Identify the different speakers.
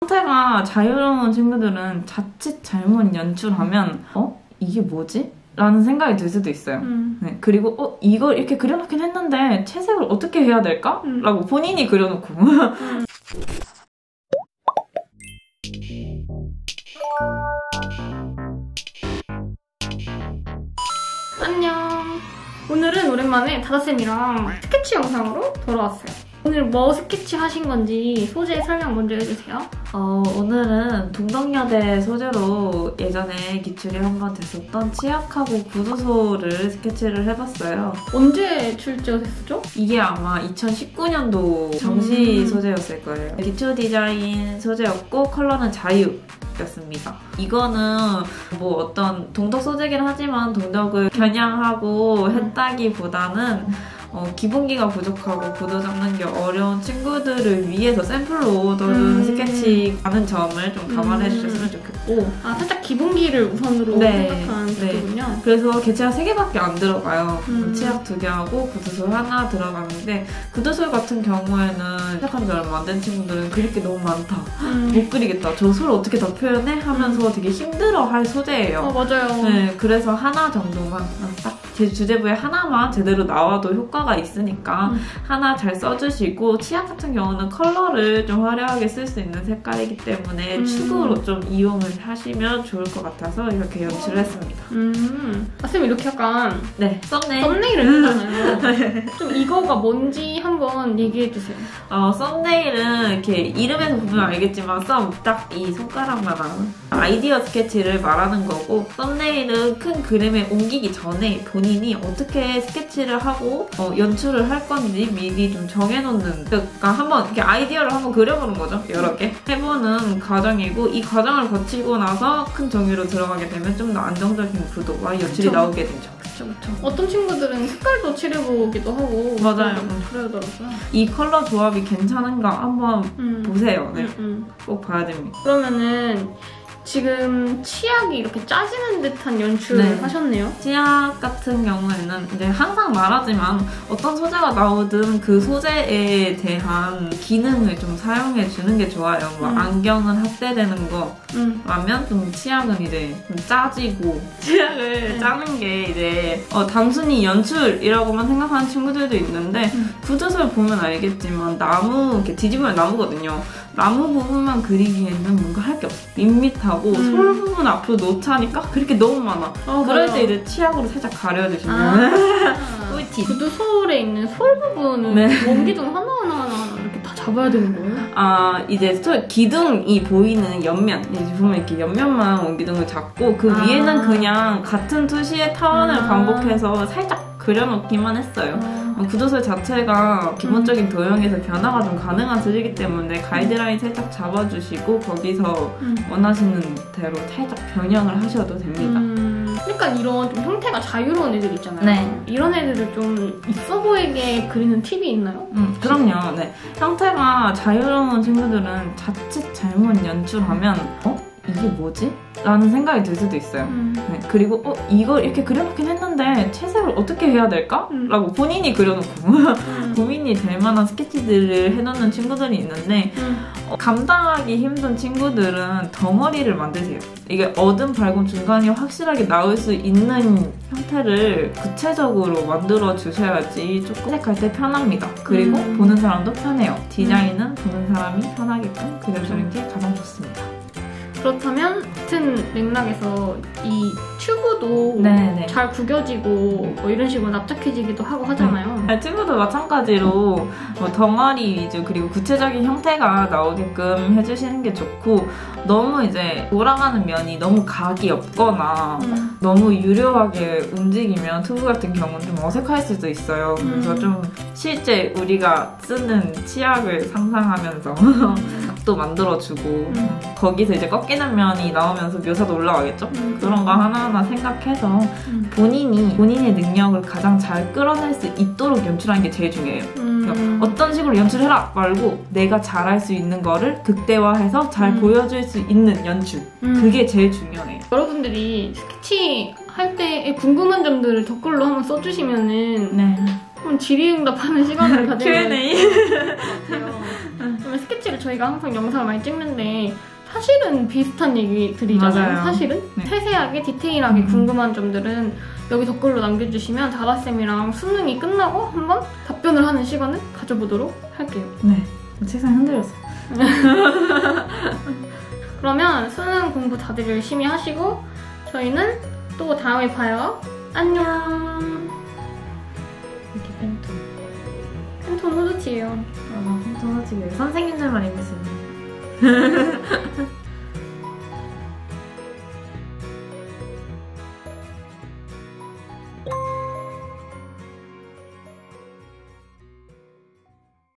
Speaker 1: 상태가 자유로운 친구들은 자칫 잘못 연출하면 어? 이게 뭐지? 라는 생각이 들 수도 있어요.
Speaker 2: 음.
Speaker 1: 네, 그리고 어 이걸 이렇게 그려놓긴 했는데 채색을 어떻게 해야 될까?
Speaker 2: 음.
Speaker 1: 라고 본인이 그려놓고
Speaker 2: 안녕. 오늘은 오랜만에 다다쌤이랑 스케치 영상으로 돌아왔어요. 오늘 뭐 스케치 하신 건지 소재 설명 먼저 해주세요.
Speaker 1: 어, 오늘은 동덕여대 소재로 예전에 기출이 한 번 됐었던 치약하고 구두소를 스케치를 해봤어요.
Speaker 2: 언제 출제가 됐었죠?
Speaker 1: 이게 아마 2019년도 정시
Speaker 2: 음.
Speaker 1: 소재였을 거예요. 기초 디자인 소재였고 컬러는 자유 였습니다. 이거는 뭐 어떤 동덕 소재긴 하지만 동덕을 겨냥하고 했다기보다는 어, 기본기가 부족하고 구도 잡는 게 어려운 친구들을 위해서 샘플로 떠준
Speaker 2: 음.
Speaker 1: 스케치 하는 점을 좀 감안해
Speaker 2: 음.
Speaker 1: 주셨으면 좋겠고
Speaker 2: 아 살짝 기본기를 우선으로
Speaker 1: 네,
Speaker 2: 생각한
Speaker 1: 네.
Speaker 2: 거군요.
Speaker 1: 그래서 개체가 3개밖에 안 들어가요.
Speaker 2: 음.
Speaker 1: 치약 2개 하고 구두솔 하나 들어가는데 구두솔 같은 경우에는 시작한 지 얼마 안 된 친구들은 그릴 게 너무 많다.
Speaker 2: 음.
Speaker 1: 못 그리겠다. 저 솔 어떻게 다 표현해? 하면서 되게 힘들어할
Speaker 2: 어
Speaker 1: 소재예요.
Speaker 2: 맞아요.
Speaker 1: 네, 그래서 하나 정도만 딱제 주제부에 하나만 제대로 나와도 효과가 있으니까
Speaker 2: 음.
Speaker 1: 하나 잘 써주시고 치약 같은 경우는 컬러를 좀 화려하게 쓸 수 있는 색깔이기 때문에
Speaker 2: 음.
Speaker 1: 축으로 좀 이용을 하시면 좋을 것 같아서 이렇게 연출을 했습니다.
Speaker 2: 음. 아, 쌤 이렇게 약간
Speaker 1: 네, 썸네일.
Speaker 2: 썸네일을 했잖아요. 좀 이거가 뭔지 한번 얘기해 주세요.
Speaker 1: 어, 썸네일은 이렇게 이름에서 보면 알겠지만 썸 딱 이 손가락만한 아이디어 스케치를 말하는 거고 썸네일은 큰 그림에 옮기기 전에 본인이 어떻게 스케치를 하고 어, 연출을 할 건지 미리 좀 정해놓는 그러니까 한번 이렇게 아이디어를 한번 그려보는 거죠 여러 개 해보는 과정이고 이 과정을 거치고 나서 큰 종이로 들어가게 되면 좀 더 안정적인 구도와 연출이
Speaker 2: 그쵸.
Speaker 1: 나오게 되죠
Speaker 2: 그쵸 그쵸. 어떤 친구들은 색깔도 칠해보기도 하고
Speaker 1: 맞아요.
Speaker 2: 그러더라고요.
Speaker 1: 이 컬러 조합이 괜찮은가 한번
Speaker 2: 음.
Speaker 1: 보세요 네,
Speaker 2: 음, 음.
Speaker 1: 꼭 봐야 됩니다
Speaker 2: 그러면은 지금 치약이 이렇게 짜지는 듯한 연출을
Speaker 1: 네.
Speaker 2: 하셨네요.
Speaker 1: 치약 같은 경우에는 이제 항상 말하지만 어떤 소재가 나오든 그 소재에 대한 기능을 좀 사용해 주는 게 좋아요. 뭐
Speaker 2: 음.
Speaker 1: 안경은 확대되는 거
Speaker 2: 음.
Speaker 1: 라면 좀 치약은 이제 좀 짜지고 치약을
Speaker 2: 음.
Speaker 1: 짜는 게 이제 어, 단순히 연출이라고만 생각하는 친구들도 있는데
Speaker 2: 음.
Speaker 1: 구두설 보면 알겠지만 나무 이렇게 뒤집으면 나무거든요. 나무 부분만 그리기에는 뭔가 할 게 없어. 밋밋하고
Speaker 2: 음.
Speaker 1: 솔 부분 앞으로 놓자니까 그렇게 너무 많아.
Speaker 2: 어,
Speaker 1: 그럴
Speaker 2: 맞아요.
Speaker 1: 때 이제 치약으로 살짝 가려주시면
Speaker 2: 아.
Speaker 1: 꿀팁.
Speaker 2: 구두 소울에 있는 솔 부분은
Speaker 1: 네.
Speaker 2: 원기둥 하나하나 하나 이렇게 다 잡아야 되는 거예요?
Speaker 1: 아 이제 스토- 기둥이 보이는 옆면 이제 보면 이렇게 옆면만 원기둥을 잡고 그
Speaker 2: 아.
Speaker 1: 위에는 그냥 같은 투시의 타원을
Speaker 2: 아.
Speaker 1: 반복해서 살짝 그려놓기만 했어요. 어, 구두설 자체가 기본적인 도형에서 변화가 좀 가능한 줄이기 때문에 가이드라인 살짝 잡아주시고 거기서
Speaker 2: 음.
Speaker 1: 원하시는 대로 살짝 변형을 하셔도 됩니다.
Speaker 2: 음, 그러니까 이런 좀 형태가 자유로운 애들 있잖아요.
Speaker 1: 네.
Speaker 2: 이런 애들을 좀 있어 보이게 그리는 팁이 있나요?
Speaker 1: 음, 그럼요. 네. 형태가 자유로운 친구들은 자칫 잘못 연출하면 어? 이게 뭐지? 라는 생각이 들 수도 있어요.
Speaker 2: 음.
Speaker 1: 네, 그리고 어 이걸 이렇게 그려놓긴 했는데 채색을 어떻게 해야 될까?
Speaker 2: 음.
Speaker 1: 라고 본인이 그려놓고
Speaker 2: 음.
Speaker 1: 고민이 될 만한 스케치들을 해놓는 친구들이 있는데
Speaker 2: 음.
Speaker 1: 어, 감당하기 힘든 친구들은 덩어리를 만드세요. 이게 어둠 밝음 중간이 확실하게 나올 수 있는 형태를 구체적으로 만들어 주셔야지 조금 색할 때 편합니다. 그리고
Speaker 2: 음.
Speaker 1: 보는 사람도 편해요. 디자인은 보는 사람이 편하게끔 그려주는 게 가장 좋습니다.
Speaker 2: 그렇다면 같은 맥락에서 이 튜브도
Speaker 1: 네네.
Speaker 2: 잘 구겨지고 뭐 이런 식으로 납작해지기도 하고 하잖아요.
Speaker 1: 네, 튜브도 마찬가지로 뭐 덩어리 위주 그리고 구체적인 형태가 나오게끔 해주시는 게 좋고 너무 이제 돌아가는 면이 너무 각이 없거나
Speaker 2: 음.
Speaker 1: 너무 유려하게 움직이면 튜브 같은 경우는 좀 어색할 수도 있어요. 그래서
Speaker 2: 음.
Speaker 1: 좀 실제 우리가 쓰는 치약을 상상하면서 각 도 만들어주고
Speaker 2: 음.
Speaker 1: 거기서 이제 꺾이는 면이 나오면서 묘사도 올라가겠죠?
Speaker 2: 음.
Speaker 1: 그런 거 하나하나 생각해서
Speaker 2: 음.
Speaker 1: 본인이 본인의 능력을 가장 잘 끌어낼 수 있도록 연출하는 게 제일 중요해요. 그러니까
Speaker 2: 음.
Speaker 1: 어떤 식으로 연출해라 말고 내가 잘할 수 있는 거를 극대화해서 잘
Speaker 2: 음.
Speaker 1: 보여줄 수 있는 연출
Speaker 2: 음.
Speaker 1: 그게 제일 중요해요.
Speaker 2: 여러분들이 스케치 할 때에 궁금한 점들을 댓글로 한번 써주시면은
Speaker 1: 네.
Speaker 2: 한번 질의응답하는 시간을 가지면
Speaker 1: Q&A.
Speaker 2: 것 같아요. 그러면 스케치를 저희가 항상 영상을 많이 찍는데 사실은 비슷한 얘기들이잖아요.
Speaker 1: 맞아요.
Speaker 2: 사실은
Speaker 1: 네.
Speaker 2: 세세하게 디테일하게
Speaker 1: 음.
Speaker 2: 궁금한 점들은 여기 댓글로 남겨주시면 다다쌤이랑 수능이 끝나고 한번 답변을 하는 시간을 가져보도록 할게요.
Speaker 1: 네. 책상 흔들렸어.
Speaker 2: 그러면 수능 공부 다들 열심히 하시고 저희는 또 다음에 봐요. 안녕.
Speaker 1: 이렇게 펜톤.
Speaker 2: 펜톤 후드티예요.
Speaker 1: 아, 펜톤 솔직히 선생님들만 있는.